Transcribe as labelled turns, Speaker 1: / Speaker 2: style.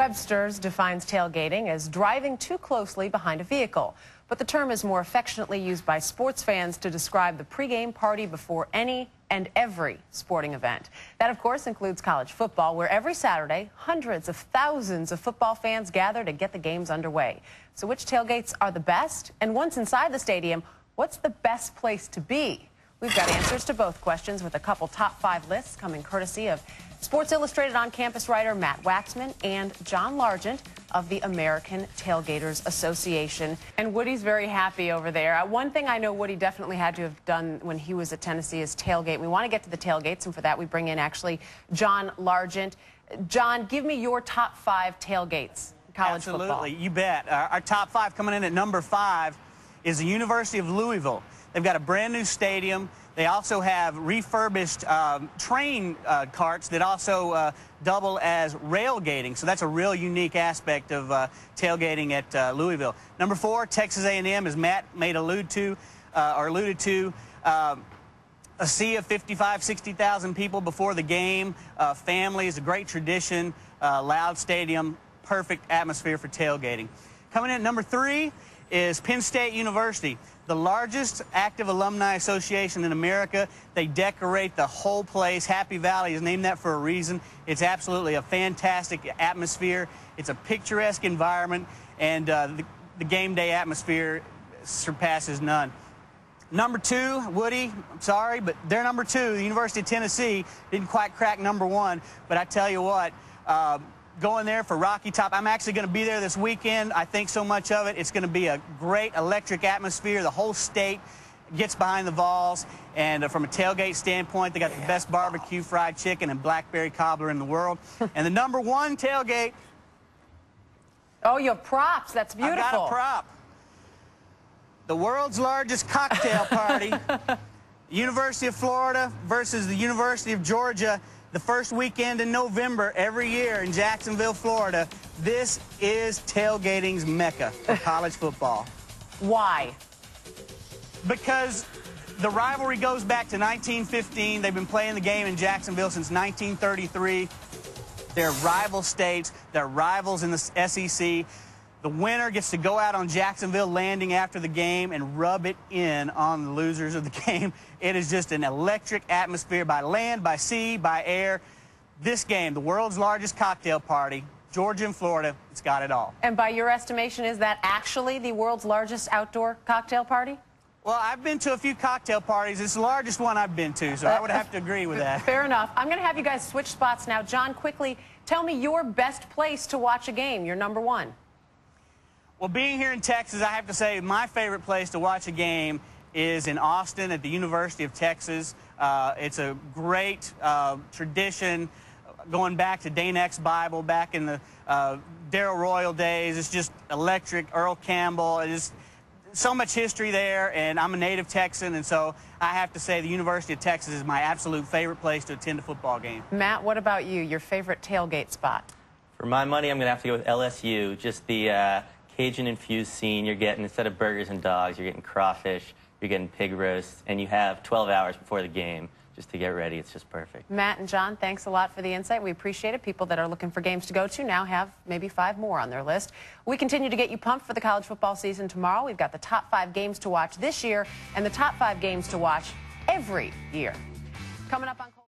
Speaker 1: Webster's defines tailgating as driving too closely behind a vehicle. But the term is more affectionately used by sports fans to describe the pregame party before any and every sporting event. That, of course, includes college football, where every Saturday, hundreds of thousands of football fans gather to get the games underway. So which tailgates are the best? And once inside the stadium, what's the best place to be? We've got answers to both questions with a couple top five lists coming courtesy of Sports Illustrated on campus writer Matt Waxman and John Largent of the American Tailgaters Association. And Woody's very happy over there. Uh, one thing I know Woody definitely had to have done when he was at Tennessee is tailgate. We want to get to the tailgates, and for that we bring in actually John Largent. John, give me your top five tailgates college
Speaker 2: Absolutely,
Speaker 1: football.
Speaker 2: you bet. Uh, our top five coming in at number five is the University of Louisville. They've got a brand new stadium. They also have refurbished um, train uh, carts that also uh, double as railgating. So that's a real unique aspect of uh, tailgating at uh, Louisville. Number four, Texas A&M, as Matt made allude to uh, or alluded to. Um, a sea of 55, 60,000 people before the game. Uh, family is a great tradition. loud stadium, perfect atmosphere for tailgating. Coming in at number three is Penn State University, the largest active alumni association in America. They decorate the whole place. Happy Valley is named that for a reason. It's absolutely a fantastic atmosphere. It's a picturesque environment, and uh, the, the game day atmosphere surpasses none. Number two, Woody, I'm sorry, but they're number two. The University of Tennessee didn't quite crack number one, but I tell you what, uh, going there for Rocky Top. I'm actually going to be there this weekend. I think so much of it. It's going to be a great electric atmosphere. The whole state gets behind the Vols. And uh, from a tailgate standpoint, they got the best barbecue fried chicken and blackberry cobbler in the world. and the number one tailgate.
Speaker 1: Oh, your props. That's beautiful.
Speaker 2: I got a prop. The world's largest cocktail party. University of Florida versus the University of Georgia the first weekend in November every year in Jacksonville, Florida. This is tailgating's mecca for college football.
Speaker 1: Why?
Speaker 2: Because the rivalry goes back to 1915. They've been playing the game in Jacksonville since 1933. They're rival states. They're rivals in the SEC. The winner gets to go out on Jacksonville Landing after the game and rub it in on the losers of the game. It is just an electric atmosphere by land, by sea, by air. This game, the world's largest cocktail party, Georgia and Florida, it's got it all.
Speaker 1: And by your estimation, is that actually the world's largest outdoor cocktail party?
Speaker 2: Well, I've been to a few cocktail parties. It's the largest one I've been to, so I would have to agree with that.
Speaker 1: Fair enough. I'm going to have you guys switch spots now. John, quickly, tell me your best place to watch a game, your number one.
Speaker 2: Well, being here in Texas, I have to say my favorite place to watch a game is in Austin at the University of Texas. Uh, it's a great uh, tradition going back to Dana X Bible back in the uh, Darrell Royal days. It's just electric. Earl Campbell. It is so much history there, and I'm a native Texan, and so I have to say the University of Texas is my absolute favorite place to attend a football game.
Speaker 1: Matt, what about you? Your favorite tailgate spot?
Speaker 3: For my money, I'm going to have to go with LSU. Just the uh, Cajun infused scene. You're getting, instead of burgers and dogs, you're getting crawfish, you're getting pig roast, and you have 12 hours before the game just to get ready. It's just perfect.
Speaker 1: Matt and John, thanks a lot for the insight. We appreciate it. People that are looking for games to go to now have maybe five more on their list. We continue to get you pumped for the college football season tomorrow. We've got the top five games to watch this year and the top five games to watch every year. Coming up on